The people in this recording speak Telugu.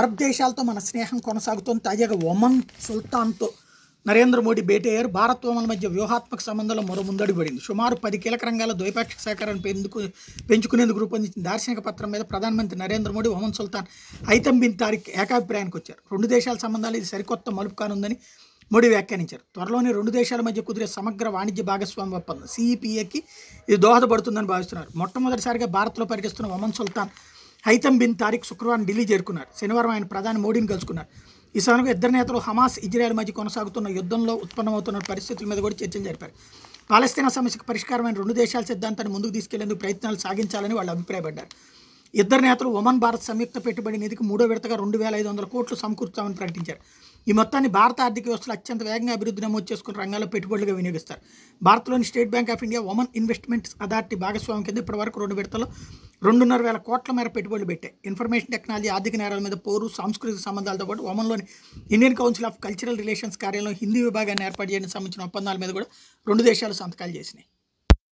అరబ్ దేశాలతో మన స్నేహం కొనసాగుతోంది. తాజాగా ఒమన్ సుల్తాన్తో నరేంద్ర మోడీ భేటీ అయ్యారు. భారత్ ఒమన్ మధ్య వ్యూహాత్మక సంబంధాలు మరో ముందడుగు పడింది సుమారు పది కీలక రంగాల ద్వైపాక్షిక సహకారాన్ని పెందుకు పెంచుకునేందుకు రూపొందించిన దార్శనిక పత్రం మీద ప్రధానమంత్రి నరేంద్ర మోడీ ఒమన్ సుల్తాన్ హైతం బిన్ తారిక్ ఏకాభిప్రాయానికి వచ్చారు. రెండు దేశాల సంబంధాలు ఇది సరికొత్త మలుపు కానుందని మోడీ వ్యాఖ్యానించారు. త్వరలోనే రెండు దేశాల మధ్య కుదిరే సమగ్ర వాణిజ్య భాగస్వామ్య ఒప్పందం సిఈపిఏకి ఇది దోహదపడుతుందని భావిస్తున్నారు. మొట్టమొదటిసారిగా భారత్లో పర్యటిస్తున్న ఒమన్ సుల్తాన్ హైతం బిన్ తారిక్ శుక్రవారం ఢిల్లీ చేరుకున్నారు. శనివారం ఆయన ప్రధాని మోడీని కలుసుకున్నారు. ఈ సమయంలో ఇద్దరు నేతలు హమాస్ ఇజ్రాయెల్ మధ్య కొనసాగుతున్న యుద్ధంలో ఉత్పన్నమవుతున్న పరిస్థితుల మీద కూడా చర్చలు జరిపారు. పాలస్తీనా సమస్యకు పరిష్కారమైన రెండు దేశాల సిద్ధాంతాన్ని ముందుకు తీసుకెళ్ళేందుకు ప్రయత్నాలు సాగించాలని వాళ్ళు అభిప్రాయపడ్డారు. ఇద్దరు నేతలు ఒమన్ భారత్ సంయుక్త పెట్టుబడి నిధికి మూడో విడతగా రెండు వేల ఐదు వందల కోట్లు సమకూర్చామని ప్రకటించారు. ఈ మొత్తాన్ని భారత ఆర్థిక వ్యవస్థలో అత్యంత వేగంగా అభివృద్ధి నమోదు చేసుకున్న రంగాల్లో పెట్టుబడులుగా వినియోగిస్తారు. భారత్లోని State Bank of India Oman Investments Authority భాగస్వామ్యం కింద ఇప్పటివరకు రెండు విడతల్లో రెండున్నర వేల కోట్ల మేర పెట్టుబడులు పెట్టాయి. ఇన్ఫర్మేషన్ టెక్నాలజీ ఆర్థిక నేరాల మీద పోరు సాంస్కృతిక సంబంధాలతో పాటు ఒమన్లోని Indian Council of Cultural Relations కార్యాలయం హిందీ విభాగాన్ని ఏర్పాటు చేయడానికి సంబంధించిన ఒప్పందాల మీద కూడా రెండు దేశాలు సంతకాలు చేసినాయి.